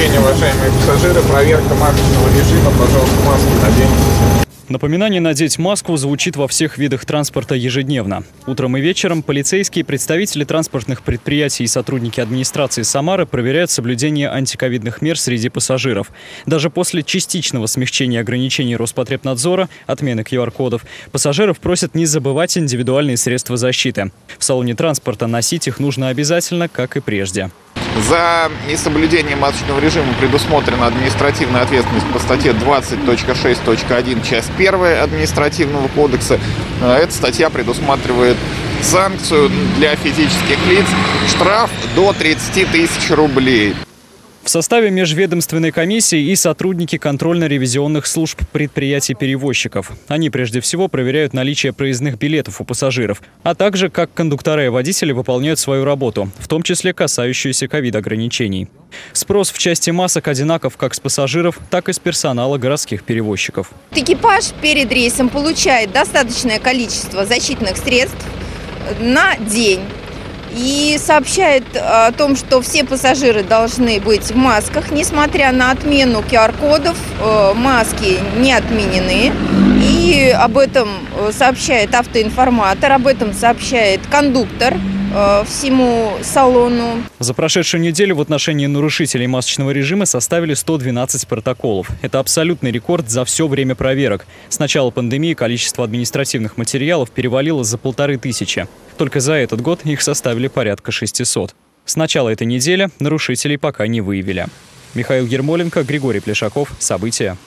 день, уважаемые пассажиры. Проверка масочного режима. Пожалуйста, маски наденьте. Напоминание надеть маску звучит во всех видах транспорта ежедневно. Утром и вечером полицейские, представители транспортных предприятий и сотрудники администрации Самары проверяют соблюдение антиковидных мер среди пассажиров. Даже после частичного смягчения ограничений Роспотребнадзора, отмены QR-кодов, пассажиров просят не забывать индивидуальные средства защиты. В салоне транспорта носить их нужно обязательно, как и прежде. За несоблюдение масочного режима предусмотрена административная ответственность по статье 20.6.1, часть 1 административного кодекса. Э, эта статья предусматривает санкцию для физических лиц штраф до 30 тысяч рублей. В составе межведомственной комиссии и сотрудники контрольно-ревизионных служб предприятий-перевозчиков. Они прежде всего проверяют наличие проездных билетов у пассажиров, а также как кондуктора и водители выполняют свою работу, в том числе касающуюся ковид-ограничений. Спрос в части масок одинаков как с пассажиров, так и с персонала городских перевозчиков. Экипаж перед рейсом получает достаточное количество защитных средств на день и сообщает о том, что все пассажиры должны быть в масках, несмотря на отмену QR-кодов, э, маски не отменены. И об этом э, сообщает автоинформатор, об этом сообщает кондуктор э, всему салону. За прошедшую неделю в отношении нарушителей масочного режима составили 112 протоколов. Это абсолютный рекорд за все время проверок. С начала пандемии количество административных материалов перевалило за полторы тысячи. Только за этот год их составили порядка 600. С начала этой недели нарушителей пока не выявили. Михаил Ермоленко, Григорий Плешаков. События.